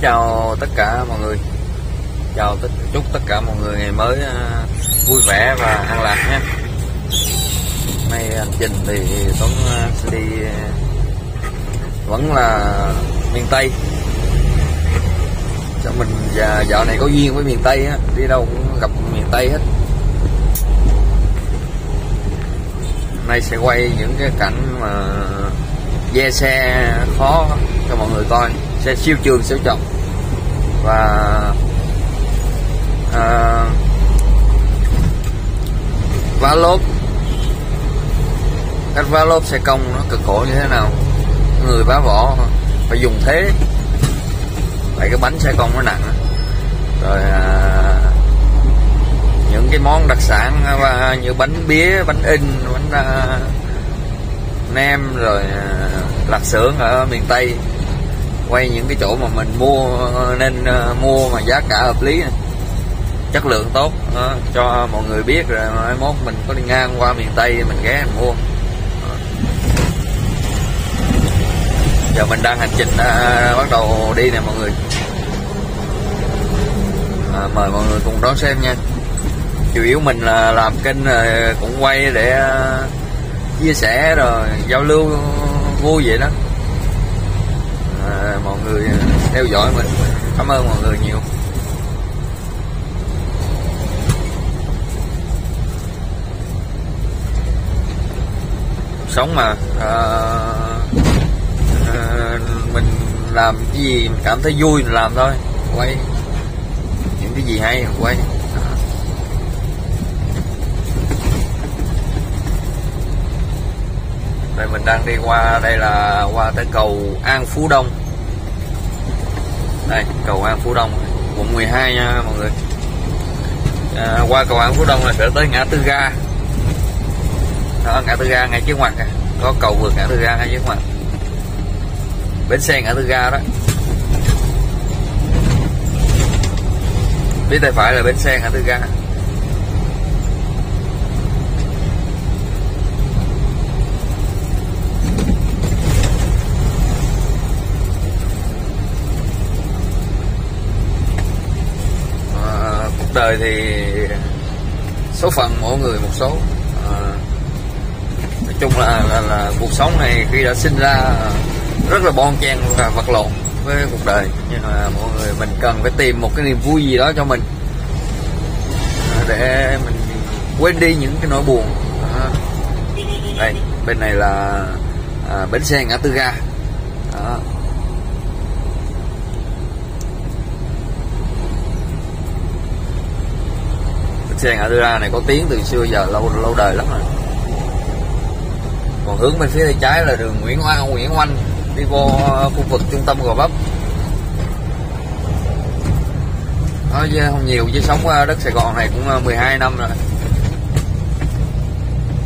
chào tất cả mọi người. Chào tất, chúc tất cả mọi người ngày mới à, vui vẻ và an lạc nhé. Nay hành trình thì Tuấn à, sẽ đi à, vẫn là miền Tây. Cho mình và dạo này có duyên với miền Tây á, đi đâu cũng gặp miền Tây hết. Nay sẽ quay những cái cảnh mà ve xe khó cho mọi người coi xe siêu trường siêu trọng. Và à, vá lốp cách vá lốp xe công nó cực khổ như thế nào? Người vá vỏ phải dùng thế. Tại cái bánh xe công nó nặng rồi à, những cái món đặc sản à, như bánh bía bánh in bánh à, nem rồi à, lạp xưởng ở miền tây quay những cái chỗ mà mình mua nên ờ, mua mà giá cả hợp lý này. chất lượng tốt đó, cho mọi người biết rồi mai mốt mình có đi ngang qua miền tây mình ghé mình mua. Giờ mình đang hành trình à, bắt đầu đi nè mọi người. À, mời mọi người cùng đón xem nha. Chủ yếu mình là làm kênh ờ, cũng quay để ờ, chia sẻ rồi giao lưu vui vậy đó mọi người ờ, theo dõi mình. Cảm ơn mọi người nhiều. Sống mà à, à, mình làm cái gì mình cảm thấy vui mình làm thôi. Quay. Những cái gì hay mình quay. Đây mình đang đi qua đây là qua tới cầu An Phú Đông đây cầu An Phú Đông. Quận 12 nha mọi người. À, qua cầu An Phú Đông là sẽ tới ngã tư ga. Đó ngã tư ga ngay trước mặt có cầu vượt ngã tư ga ngay trước mặt. Bến xe ngã tư ga đó. Phía tay phải là bến xe ngã tư ga. Đời thì số phận mỗi người một số. À, nói chung là, là là cuộc sống này khi đã sinh ra ờ, rất là bon chen và vật lộn với cuộc đời. Nhưng mà mọi người mình cần phải tìm một cái niềm vui gì đó cho mình. Ờ, để mình quên đi những cái nỗi buồn. À, đây bên này là à, bến xe ngã tư ga. Đó. Xe ngã tư ra này có tiếng từ xưa giờ lâu lâu đời lắm rồi. Còn hướng bên phía tay trái là đường Nguyễn Oanh Nguyễn Oanh đi vô ờ, khu vực trung tâm Gò Vấp. Nói chứ không nhiều chứ sống qua đất Sài Gòn này cũng ờ, 12 năm rồi.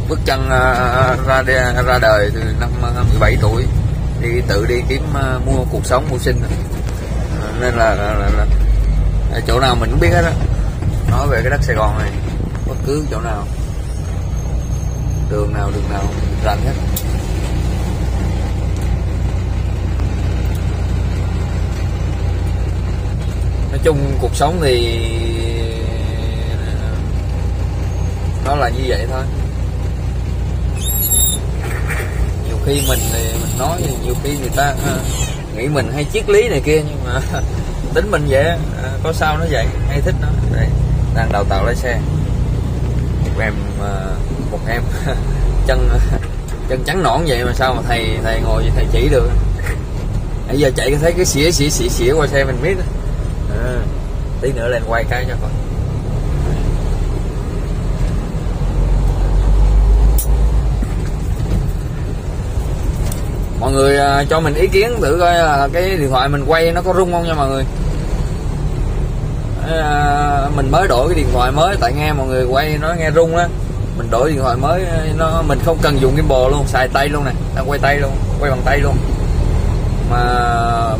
Bước chân ờ, ra ra đời từ năm 17 tuổi. Đi tự đi kiếm mua cuộc sống mưu sinh. Nên là, là, là, là chỗ nào mình cũng biết hết á nói về cái đất Sài Gòn này, bất cứ chỗ nào. Đường nào đường nào, rành hết. Nói chung cuộc sống thì, nó là như vậy thôi. Nhiều khi mình thì mình nói nhiều khi người ta à, nghĩ mình hay triết lý này kia, nhưng mà tính mình vậy à, có sao nó vậy, hay thích nó đây đang đào tạo lái xe. Một em ờ, một em chân chân trắng nõn vậy mà sao mà thầy thầy ngồi thầy chỉ được? Bây giờ chạy thấy cái xỉa xỉa xỉa xỉa qua xe mình biết à, ờ, tí nữa lên quay cái cho coi. Mọi người ờ, cho mình ý kiến thử coi là cái điện thoại mình quay nó có rung không nha mọi người. À, mình mới đổi cái điện thoại mới, tại nghe mọi người quay nó nghe rung á. Mình đổi điện thoại mới, nó, mình không cần dùng gimbal luôn, xài tay luôn này đang quay tay luôn, quay bằng tay luôn. Mà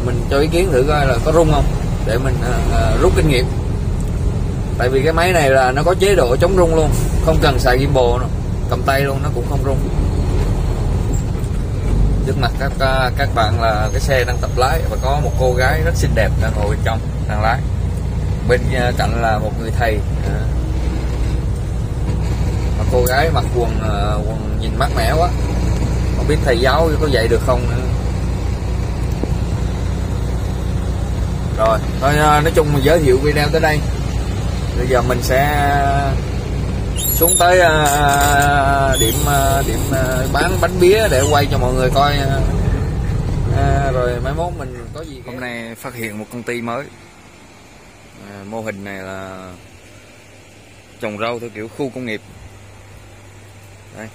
mình cho ý kiến thử coi là có rung không, để mình à, à, rút kinh nghiệm. Tại vì cái máy này là nó có chế độ chống rung luôn, không cần xài gimbal nữa, cầm tay luôn, nó cũng không rung. Trước mặt các các bạn là cái xe đang tập lái và có một cô gái rất xinh đẹp đang ngồi bên trong, đang lái bên à, cạnh là một người thầy à. mà cô gái mặc quần à, quần nhìn mát mẻ quá. Không biết thầy giáo có dạy được không nữa. rồi thôi nói chung mình giới thiệu video tới đây. Bây giờ mình sẽ xuống tới điểm điểm bán bánh bía để quay cho mọi người coi rồi mai mốt mình có gì hôm nay phát hiện một công ty mới mô hình này là trồng rau theo kiểu khu công nghiệp. Đây.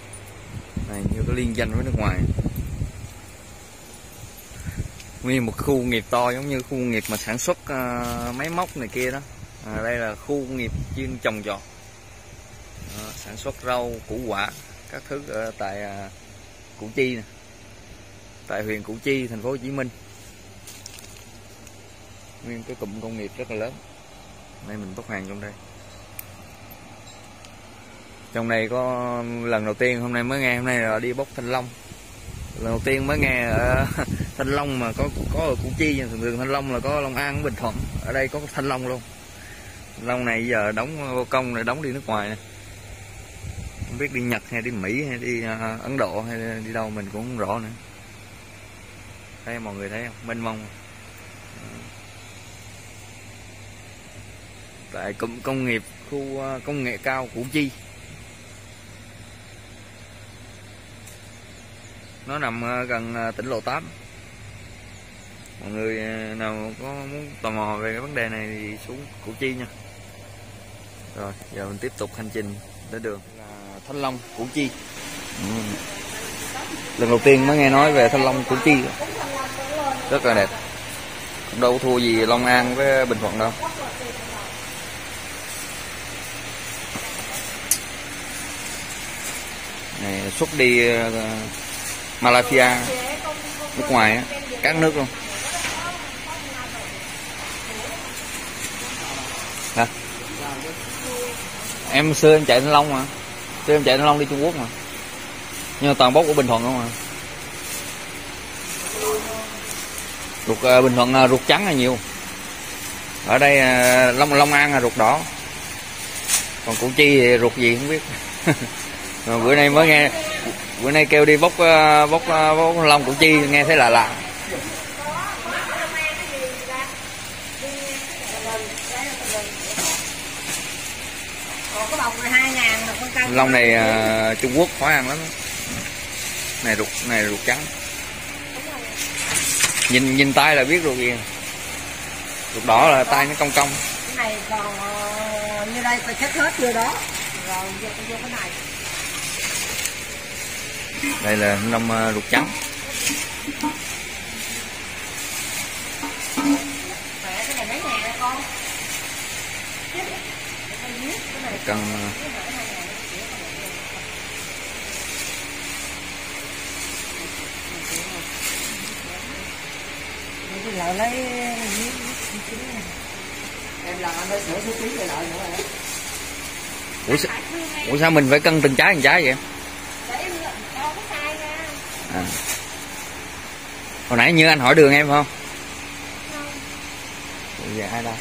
Này như có liên danh với nước ngoài. Nguyên một khu nghiệp to giống như khu nghiệp mà sản xuất uh, máy móc này kia đó. À, đây là khu công nghiệp chuyên trồng trọt à, sản xuất rau củ quả các thứ ở tại à, Củ Chi nè. Tại huyện Củ Chi thành phố Hồ Chí Minh. Nguyên cái cụm công nghiệp rất là lớn nay mình bốc hàng trong đây. Trong này có lần đầu tiên, hôm nay mới nghe, hôm nay là đi bốc thanh long. Lần đầu tiên mới nghe ở thanh long mà có có ở củ chi thường thường thanh long là có long an, bình thuận. Ở đây có thanh long luôn. Long này giờ đóng vô công rồi đóng đi nước ngoài này. không biết đi nhật hay đi mỹ hay đi à, ấn độ hay đi đâu mình cũng không rõ nữa. Thấy mọi người thấy không? Mênh mông. Tại cụm công nghiệp khu uh, công nghệ cao củ chi. Nó nằm uh, gần tỉnh lộ 8 mọi người nào có muốn tò mò về cái vấn đề này thì xuống củ chi nha. Rồi giờ mình tiếp tục hành trình đến đường là thanh long củ chi. Ừ. lần đầu tiên mới nghe nói về thanh long củ chi. Rất là đẹp. Đâu thua gì long an với bình thuận đâu xuất đi ờ, Malaysia nước ngoài á các nước luôn. Hả? Em xưa em chạy thanh long mà. Xưa em chạy thanh long đi trung quốc mà. Nhưng mà toàn bốc của bình thuận không à. ruột uh, bình thuận uh, ruột trắng là nhiều. Ở đây uh, long long an là ruột đỏ. Còn củ chi thì ruột gì không biết. bữa nay mới nghe bữa nay kêu đi bốc ờ, bốc ờ, bốc long củ chi nghe thấy là lạ. Long này uh, Trung Quốc khó ăn lắm. Này ruột này ruột trắng. Nhìn nhìn tay là biết ruột gì. Ruột đỏ là tay nó cong cong. Cái này còn như đây phải chết hết chưa đó. Rồi vô, vô cái này. Đây là nông ờ, ruột trắng Cần lấy em làm anh phải sửa số ký về lợi nữa rồi Ủa, sao, Ủa sao mình phải cân từng trái từng trái vậy? À. Hồi nãy như anh hỏi đường em không? Bây giờ ai đâu?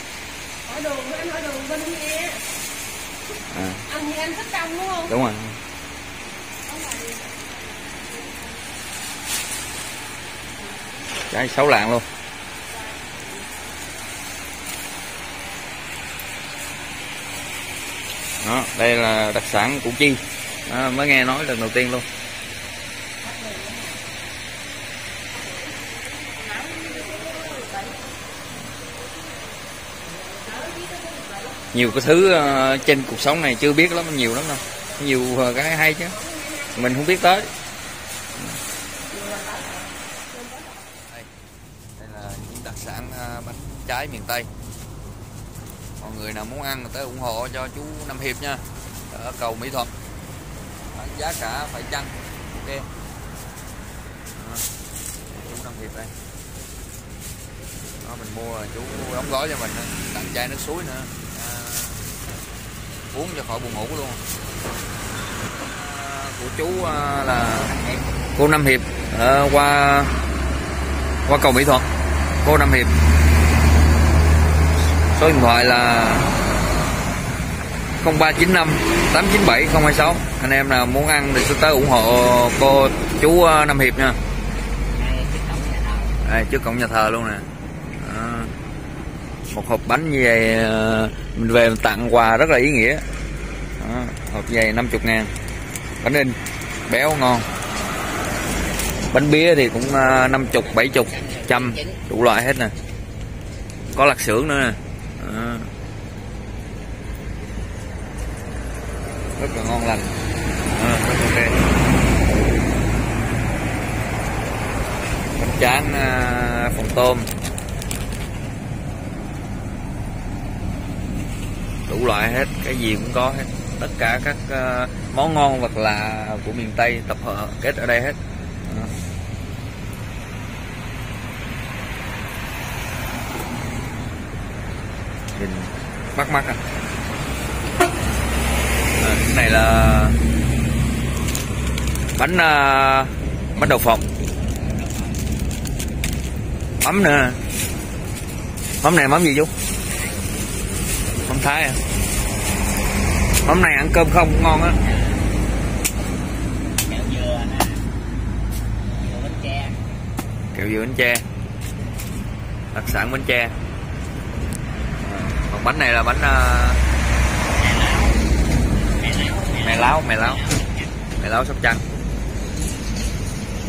Hỏi đường, anh hỏi đường bên kia À. Anh như anh thích trong đúng không? Đúng rồi. Trái xấu lạng luôn. đó đây là đặc sản củ chi đó, mới nghe nói lần đầu tiên luôn nhiều cái thứ ờ, trên cuộc sống này chưa biết lắm nhiều lắm đâu. Nhiều ờ, cái hay chứ. Mình không biết tới. Đây, đây là những đặc sản ờ, bánh trái miền tây. Mọi người nào muốn ăn tới ủng hộ cho chú Năm Hiệp nha. Ở cầu Mỹ Thuận. Giá cả phải chăng? Ok. À, chú Năm Hiệp đây. Đó mình mua là chú đóng gói cho mình tặng chai nước suối nữa uống cho khỏi buồn ngủ luôn. À, của chú à, là cô Năm Hiệp ờ, qua qua cầu Mỹ Thuận cô Nam Hiệp. Số điện thoại là 0395 897 026 anh em nào muốn ăn thì tới ủng hộ cô chú Nam Hiệp nha. Đây, trước cổng nhà thờ. Luôn nè. à, một hộp bánh như vậy ờ, mình về mình tặng quà rất là ý nghĩa. Đó, hộp dày 50 ngàn. Bánh in béo ngon. Bánh bía thì cũng ờ, 50 70 trăm đủ loại hết nè. Có lạc xưởng nữa nè. À. rất là ngon lành. À, rất ok bánh tráng uh, phòng tôm. Đủ loại hết cái gì cũng có hết. Tất cả các uh, món ngon vật lạ của miền Tây tập hợp kết ở đây hết. À. nhìn bắt mắt à. à cái này là bánh uh, bánh đậu phộng. Mắm nữa mắm này mắm gì chú? Mắm thái à? Mắm này ăn cơm không? Ngon á. Kẹo dừa nè. Dừa bánh tre. Kẹo dừa bánh tre. Đặc sản bánh tre. Còn bánh này là bánh uh... mè láo. Mè láo. mè láo sóc trăng.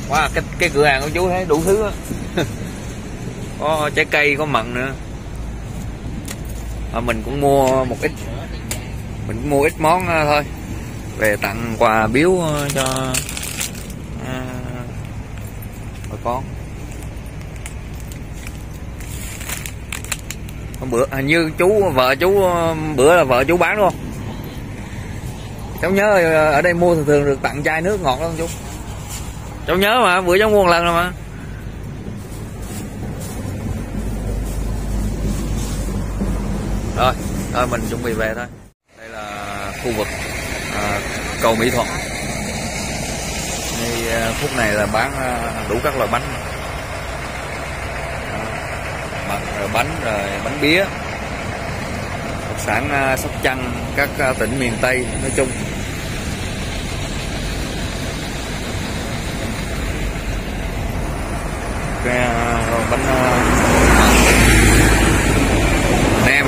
Wow cái cái cửa hàng của chú thấy đủ thứ á. Có trái cây có mận nữa. À, mình cũng mua một ít mình cũng mua ít món ờ, thôi. Về tặng quà biếu ờ, cho ờ, bà con. Hôm bữa hình như chú, vợ chú bữa là vợ chú bán luôn cháu nhớ ở đây mua thường thường được tặng chai nước ngọt luôn chú. Cháu nhớ mà, bữa cháu mua một lần rồi mà. Rồi, thôi mình chuẩn bị về thôi khu vực à, cầu mỹ thuận. Ngay à, phút này là bán à, đủ các loại bánh. À, rồi bánh rồi bánh bía. Đặc sản à, sóc trăng các à, tỉnh miền tây nói chung. Cái à, bánh à, nem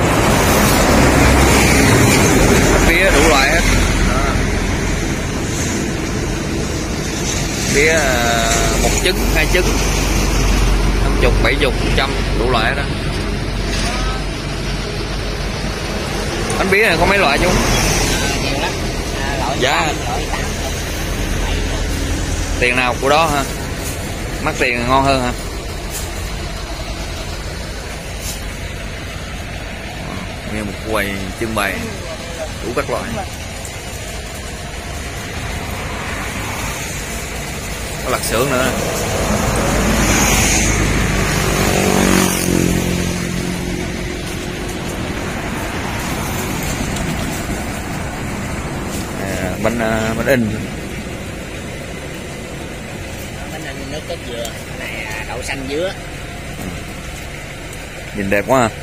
bía đủ loại hết bía một trứng hai trứng. Năm chục bảy chục trăm đủ loại đó bánh bía này có mấy loại chú dạ. tiền nào của đó ha mắc tiền ngon hơn hả? Nguyên một quầy trưng bày đủ các loại có lặt xưởng nữa. À, bánh à, bánh in. Bánh in nước cốt dừa này đậu xanh dứa. Nhìn đẹp quá à.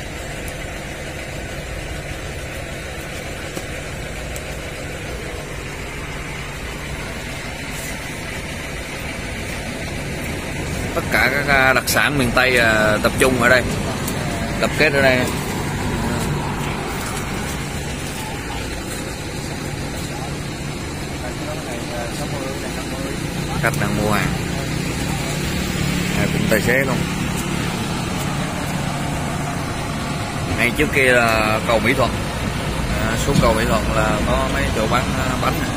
Tất cả các à, đặc sản miền Tây à, tập trung ở đây. Tập kết ở đây. Khách đang mua hàng. À, cũng tài xế luôn ngay trước kia là cầu Mỹ Thuận. À, xuống cầu Mỹ Thuận là có mấy chỗ bán à, bánh này.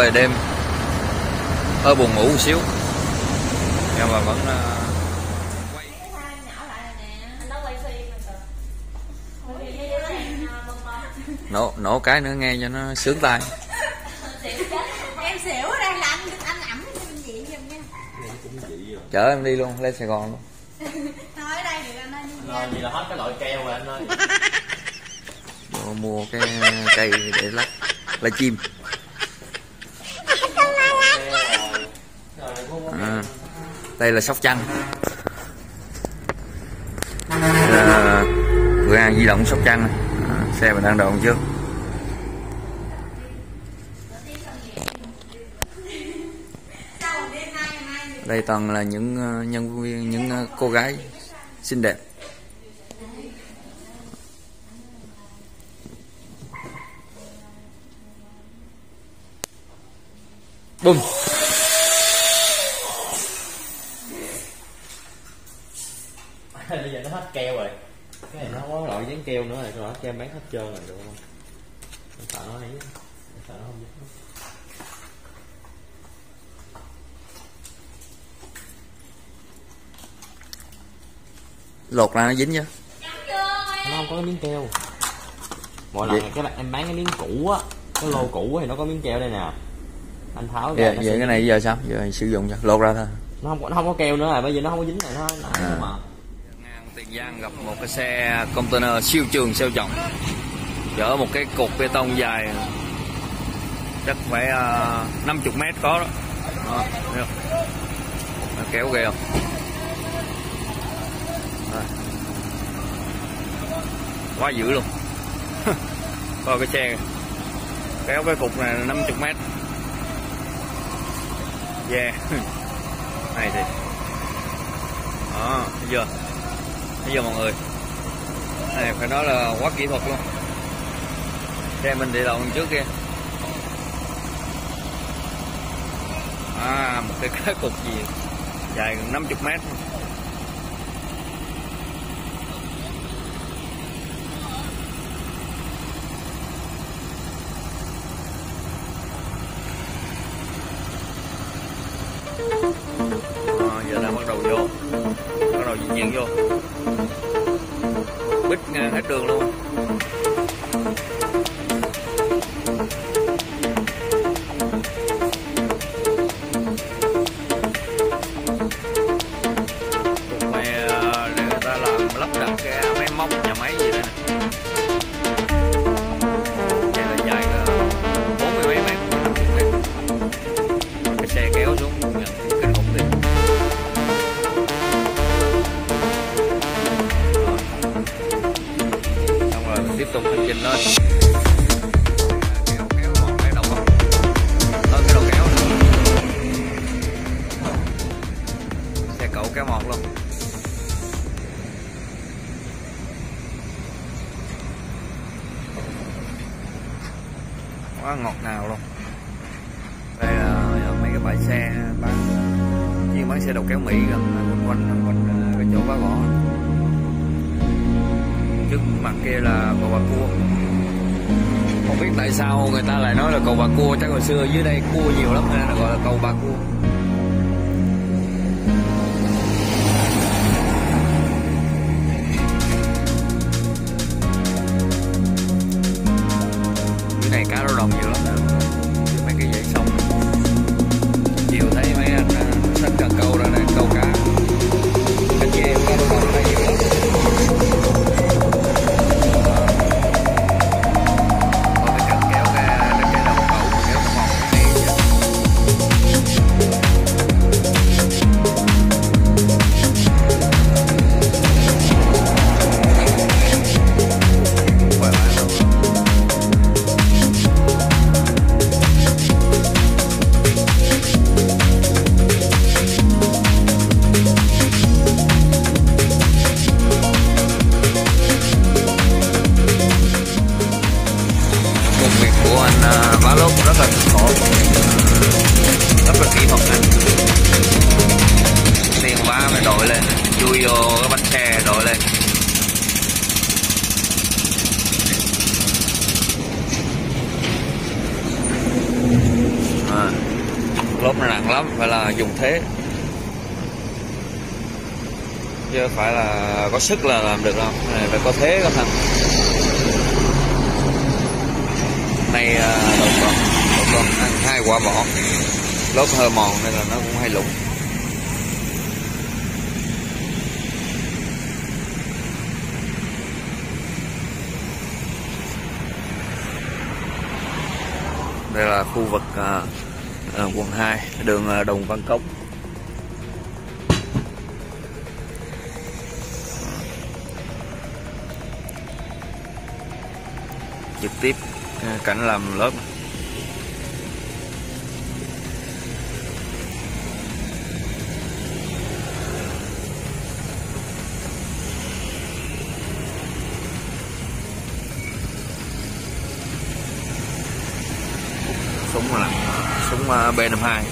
về đêm. Hơi buồn ngủ một xíu. Nhưng mà vẫn ờ, nổ nổ cái nữa nghe cho nó sướng tai. Em xỉu đang là anh ẩm chở em đi luôn lên sài gòn luôn. Thôi đây anh ơi rồi vậy là hết cái loại keo rồi anh ơi. Vô mua cái cây để lắc lá chim. Đây là sóc trăng. Đây là cửa hàng di động sóc trăng. À, xe mình đang đậu trước đây toàn là những ờ, nhân viên những ờ, cô gái xinh đẹp. Bùm bây giờ nó hết keo rồi. Cái này nó không có loại dán keo nữa rồi rồi cho em bán hết trơn rồi được không? Em sợ nó ấy em sợ nó không dán lột ra nó dính chứ nó không có cái miếng keo. Mỗi lần cái bạn em bán cái miếng cũ á cái lô cũ thì nó có miếng keo đây nè. Anh tháo ra vậy, vậy cái này giờ sao? Giờ sử dụng cho lột ra thôi. Nó không có nó không có keo nữa rồi bây giờ nó không có dính này nó nó À. mà tiền giang gặp một cái xe container siêu trường siêu trọng. Chở một cái cột bê tông dài chắc phải à, uh, 50 mét có đó, à, thấy không? Nó kéo ghê không? À. quá dữ luôn. Coi cái xe kéo cái cục này 50 mét. Yeah. Này thì đó à, giờ bây giờ mọi người này phải nói là quá kỹ thuật luôn. Xe mình đi đầu trước kia. À một cái cái cục gì? Dài gần 50 mét. À, giờ đang bắt đầu vô. Bắt đầu di chuyển vô bích ngang hết đường luôn. Mình sức là làm được đâu này phải có thế các thằng nay đầu con đầu con ăn hai quả vỏ lốp hơi mòn nên là nó cũng hay lủng đây là khu vực uh, quận 2 đường à, Đồng Văn Cống trực tiếp. Ờ, cảnh làm lớp. Súng là súng ờ, B52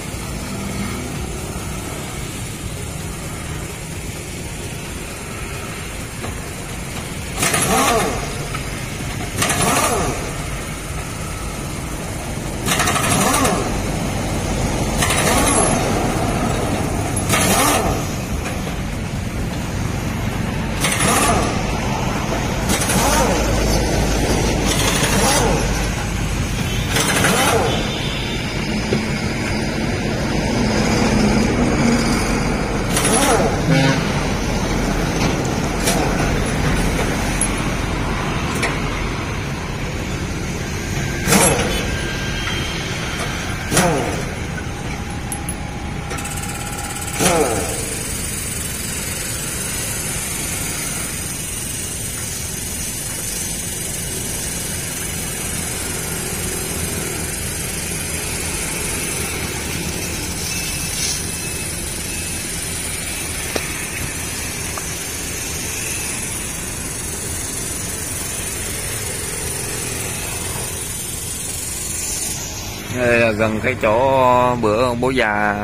Đây là gần cái chỗ, bữa ông bố già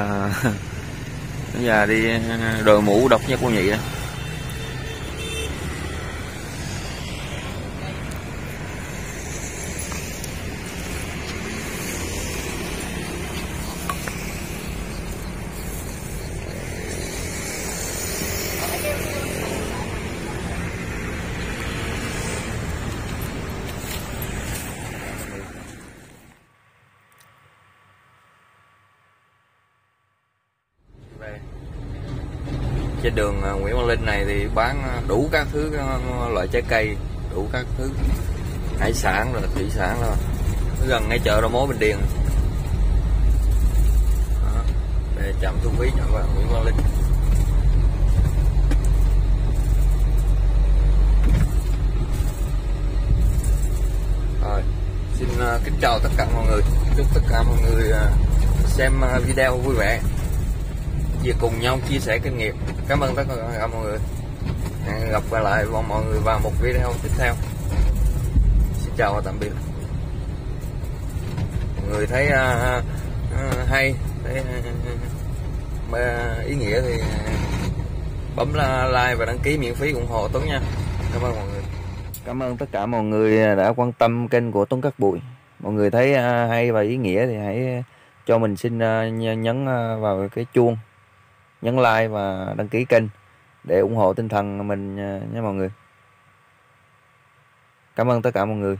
bố già đi đội mũ độc nhất cô nhị đó. Trên đường à, Nguyễn Văn Linh này thì bán à, đủ các thứ à, loại trái cây, đủ các thứ. Hải sản rồi, thủy sản rồi. Gần ngay chợ đầu mối Bình Điền. Đó. chạm thu phí chợ Nguyễn Văn Linh. Rồi, xin kính chào tất cả mọi người. Chúc tất cả mọi người xem video vui vẻ và cùng nhau chia sẻ kinh nghiệm. Cảm ơn tất cả mọi người. Hẹn gặp lại mọi người vào một video tiếp theo. Xin chào và tạm biệt. Mọi người thấy uh, uh, hay. Thấy uh, ý nghĩa thì bấm like và đăng ký miễn phí ủng hộ Tuấn nha. Cảm ơn mọi người. Cảm ơn tất cả mọi người đã quan tâm kênh của Tuấn Cát Bụi. Mọi người thấy hay và ý nghĩa thì hãy cho mình xin nhấn vào cái chuông nhấn like và đăng ký kênh để ủng hộ tinh thần mình nha mọi người. Cảm ơn tất cả mọi người.